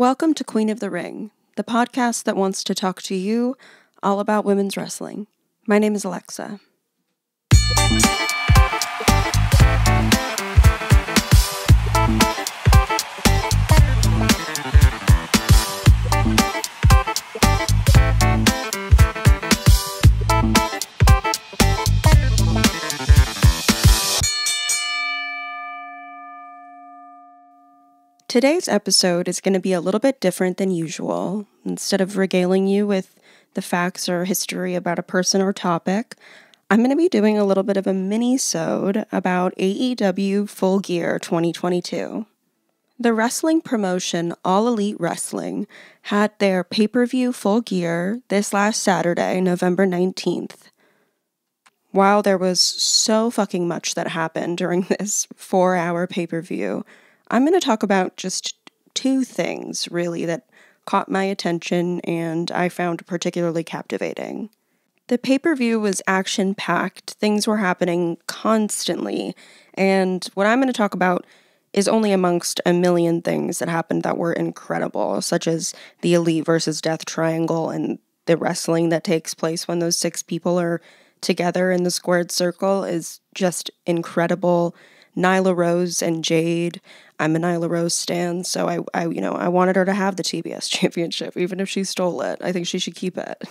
Welcome to Queen of the Ring, the podcast that wants to talk to you all about women's wrestling. My name is Alexa. Today's episode is going to be a little bit different than usual. Instead of regaling you with the facts or history about a person or topic, I'm going to be doing a little bit of a mini-sode about AEW Full Gear 2022. The wrestling promotion All Elite Wrestling had their pay-per-view Full Gear this last Saturday, November 19th. While there was so fucking much that happened during this 4-hour pay-per-view, I'm going to talk about just two things really that caught my attention and I found particularly captivating. The pay per view was action packed, things were happening constantly, and what I'm going to talk about is only amongst a million things that happened that were incredible, such as the Elite versus Death Triangle and the wrestling that takes place when those six people are together in the squared circle is just incredible. Nyla Rose and Jade. I'm a Nyla Rose stan, so I, I, you know, I wanted her to have the TBS championship, even if she stole it. I think she should keep it.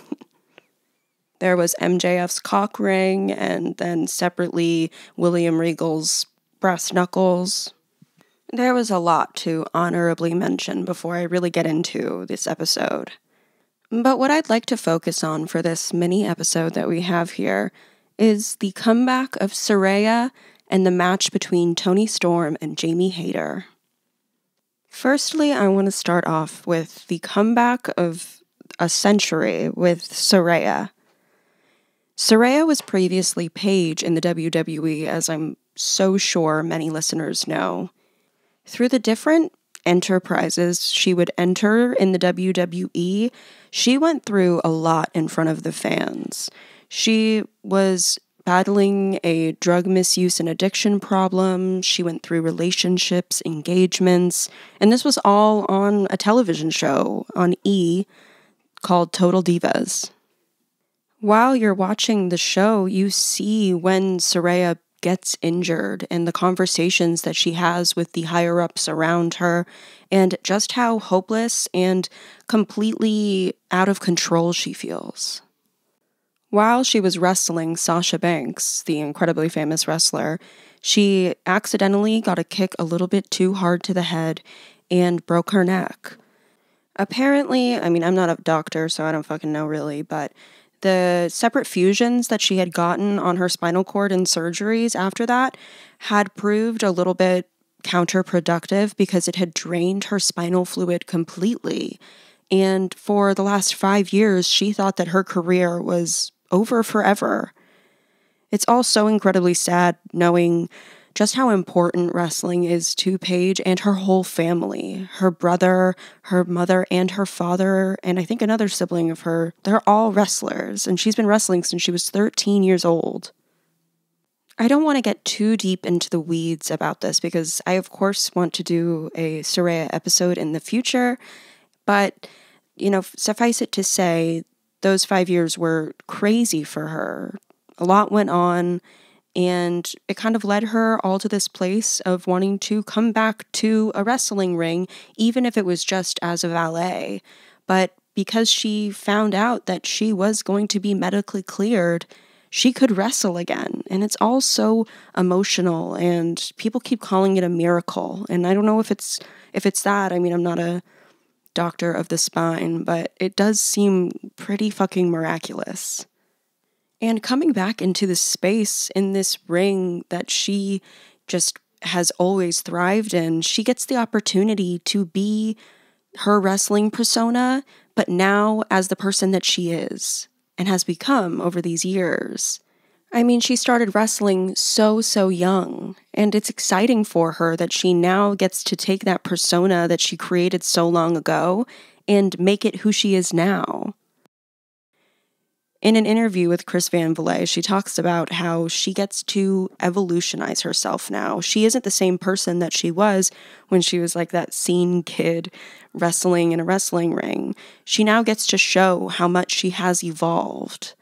there was MJF's cock ring, and then separately William Regal's brass knuckles. There was a lot to honorably mention before I really get into this episode. But what I'd like to focus on for this mini episode that we have here is the comeback of Saraya and the match between Toni Storm and Jamie Hayter. Firstly, I want to start off with the comeback of a century with Saraya. Saraya was previously Paige in the WWE, as I'm so sure many listeners know. Through the different enterprises she would enter in the WWE, she went through a lot in front of the fans. She was battling a drug misuse and addiction problem. She went through relationships, engagements, and this was all on a television show on E called Total Divas. While you're watching the show, you see when Saraya gets injured and the conversations that she has with the higher ups around her, and just how hopeless and completely out of control she feels. While she was wrestling Sasha Banks, the incredibly famous wrestler, she accidentally got a kick a little bit too hard to the head and broke her neck. Apparently, I mean, I'm not a doctor, so I don't fucking know really, but the separate fusions that she had gotten on her spinal cord and surgeries after that had proved a little bit counterproductive because it had drained her spinal fluid completely. And for the last five years, she thought that her career was over forever. It's all so incredibly sad knowing just how important wrestling is to Paige and her whole family. Her brother, her mother, and her father, and I think another sibling of her, they're all wrestlers, and she's been wrestling since she was 13 years old. I don't want to get too deep into the weeds about this because I, of course, want to do a Saraya episode in the future, but, you know, suffice it to say, those five years were crazy for her. A lot went on, and it kind of led her all to this place of wanting to come back to a wrestling ring, even if it was just as a valet. But because she found out that she was going to be medically cleared, she could wrestle again. And it's all so emotional and people keep calling it a miracle. And I don't know if it's if it's that. I mean, I'm not a doctor of the spine, but it does seem pretty fucking miraculous. And coming back into the space in this ring that she just has always thrived in, she gets the opportunity to be her wrestling persona, but now as the person that she is and has become over these years. I mean, she started wrestling so, so young, and it's exciting for her that she now gets to take that persona that she created so long ago and make it who she is now. In an interview with Chris Van Vliet, she talks about how she gets to evolutionize herself now. She isn't the same person that she was when she was like that scene kid wrestling in a wrestling ring. She now gets to show how much she has evolved.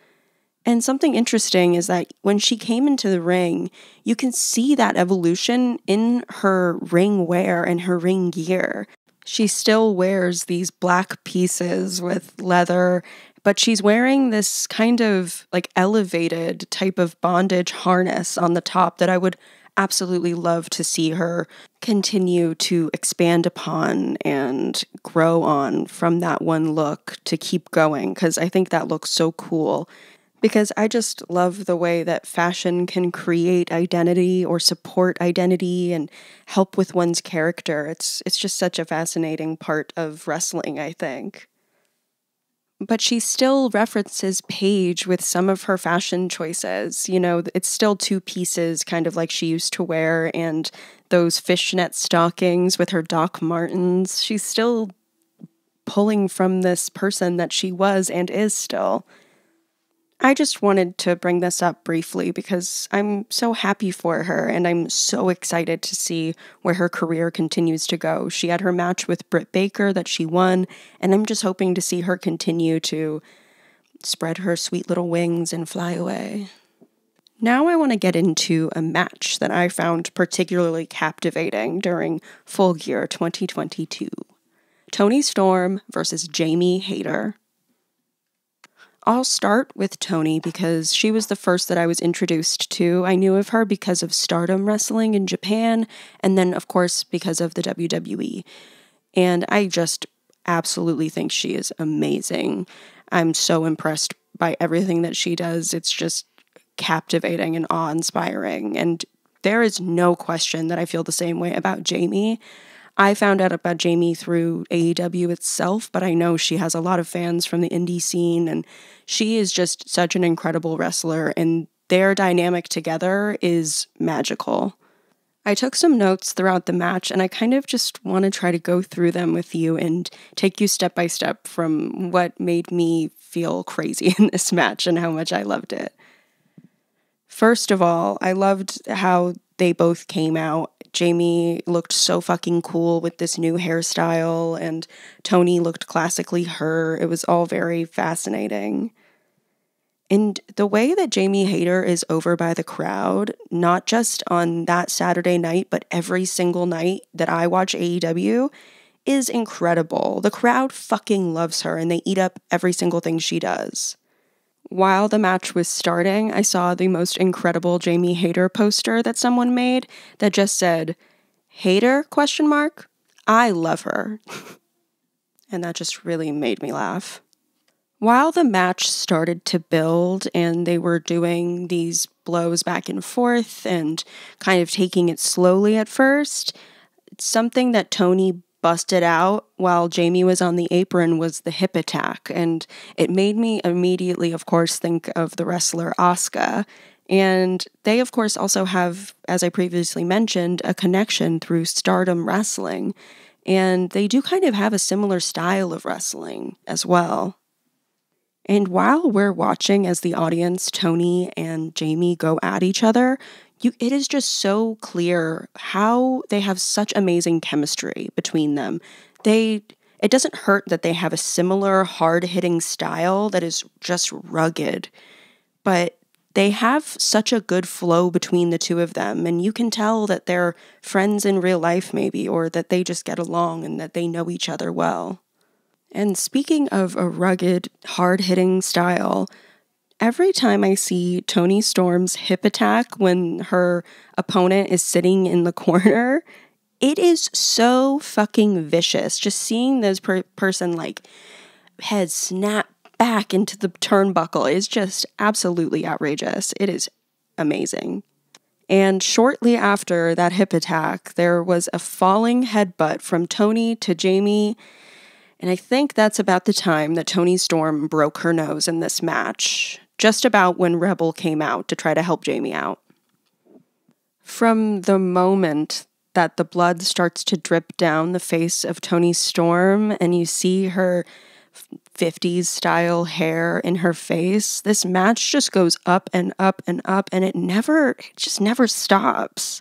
And something interesting is that when she came into the ring, you can see that evolution in her ring wear and her ring gear. She still wears these black pieces with leather but she's wearing this kind of like elevated type of bondage harness on the top that I would absolutely love to see her continue to expand upon and grow on from that one look to keep going because I think that looks so cool. Because I just love the way that fashion can create identity or support identity and help with one's character. It's it's just such a fascinating part of wrestling, I think but she still references Paige with some of her fashion choices. You know, it's still two pieces, kind of like she used to wear, and those fishnet stockings with her Doc Martens. She's still pulling from this person that she was and is still. I just wanted to bring this up briefly because I'm so happy for her and I'm so excited to see where her career continues to go. She had her match with Britt Baker that she won, and I'm just hoping to see her continue to spread her sweet little wings and fly away. Now I want to get into a match that I found particularly captivating during Full Gear 2022. Toni Storm versus Jamie Hayter. I'll start with Toni because she was the first that I was introduced to. I knew of her because of Stardom Wrestling in Japan, and then, of course, because of the WWE. And I just absolutely think she is amazing. I'm so impressed by everything that she does. It's just captivating and awe inspiring. And there is no question that I feel the same way about Jamie. I found out about Jamie through AEW itself, but I know she has a lot of fans from the indie scene, and she is just such an incredible wrestler, and their dynamic together is magical. I took some notes throughout the match, and I kind of just want to try to go through them with you and take you step by step from what made me feel crazy in this match and how much I loved it. First of all, I loved how they both came out Jamie looked so fucking cool with this new hairstyle, and Toni looked classically her. It was all very fascinating. And the way that Jamie Hayter is over by the crowd, not just on that Saturday night, but every single night that I watch AEW, is incredible. The crowd fucking loves her and they eat up every single thing she does. While the match was starting, I saw the most incredible Jamie Hayter poster that someone made that just said, "Hater?" question mark. I love her. and that just really made me laugh. While the match started to build and they were doing these blows back and forth and kind of taking it slowly at first, something that Toni busted out while Jamie was on the apron was the hip attack. And it made me immediately, of course, think of the wrestler Asuka. And they, of course, also have, as I previously mentioned, a connection through stardom wrestling. And they do kind of have a similar style of wrestling as well. And while we're watching as the audience, Toni and Jamie go at each other, you it is just so clear how they have such amazing chemistry between them. They it doesn't hurt that they have a similar hard-hitting style that is just rugged. But they have such a good flow between the two of them and you can tell that they're friends in real life maybe or that they just get along and that they know each other well. And speaking of a rugged, hard-hitting style, every time I see Toni Storm's hip attack when her opponent is sitting in the corner, it is so fucking vicious. Just seeing this per- person like head snap back into the turnbuckle is just absolutely outrageous. It is amazing. And shortly after that hip attack, there was a falling headbutt from Toni to Jamie. And I think that's about the time that Toni Storm broke her nose in this match just about when Rebel came out to try to help Jamie out. From the moment that the blood starts to drip down the face of Toni Storm and you see her 50s style hair in her face. This match just goes up and up and up, and it never, it just never stops.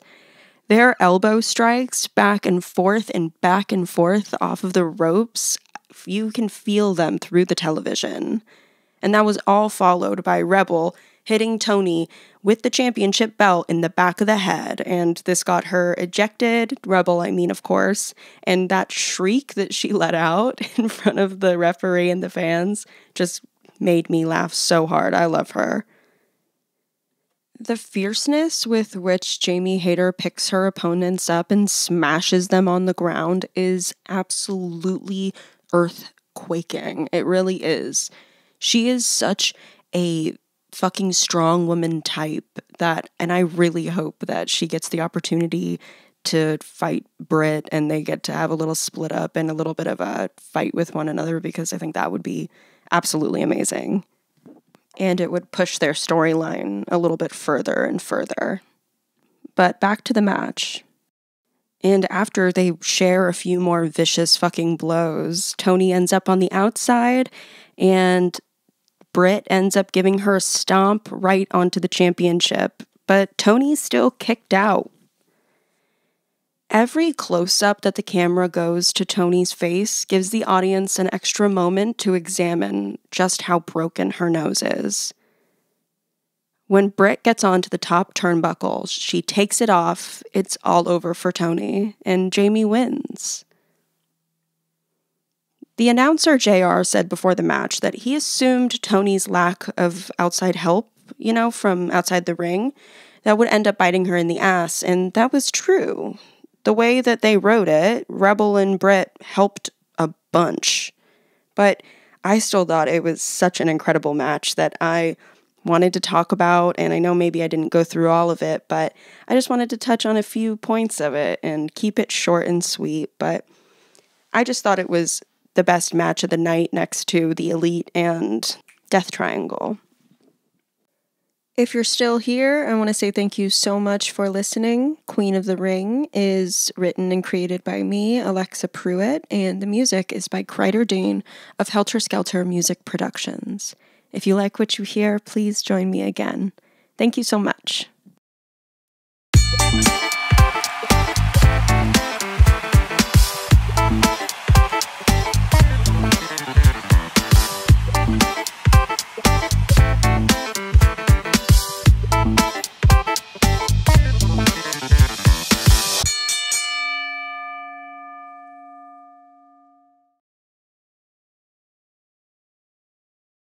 Their elbow strikes back and forth and back and forth off of the ropes, you can feel them through the television. And that was all followed by Rebel hitting Toni with the championship belt in the back of the head. And this got her ejected, Rebel, I mean, of course. And that shriek that she let out in front of the referee and the fans just made me laugh so hard. I love her. The fierceness with which Jamie Hayter picks her opponents up and smashes them on the ground is absolutely earthquaking. It really is. She is such a fucking strong woman type that, and I really hope that she gets the opportunity to fight Britt and they get to have a little split up and a little bit of a fight with one another because I think that would be absolutely amazing. And it would push their storyline a little bit further and further. But back to the match. And after they share a few more vicious fucking blows, Toni ends up on the outside and Britt ends up giving her a stomp right onto the championship, but Toni's still kicked out. Every close up that the camera goes to Toni's face gives the audience an extra moment to examine just how broken her nose is. When Britt gets onto the top turnbuckle, she takes it off. It's all over for Toni, and Jamie wins. The announcer JR said before the match that he assumed Toni's lack of outside help, you know, from outside the ring, that would end up biting her in the ass, and that was true. The way that they wrote it, Rebel and Britt helped a bunch. But I still thought it was such an incredible match that I wanted to talk about, and I know maybe I didn't go through all of it, but I just wanted to touch on a few points of it and keep it short and sweet. But I just thought it was the best match of the night next to the Elite and Death Triangle. If you're still here, I want to say thank you so much for listening. Queen of the Ring is written and created by me, Alexa Pruitt, and the music is by Kreider Dane of Helter Skelter Music Productions. If you like what you hear, please join me again. Thank you so much.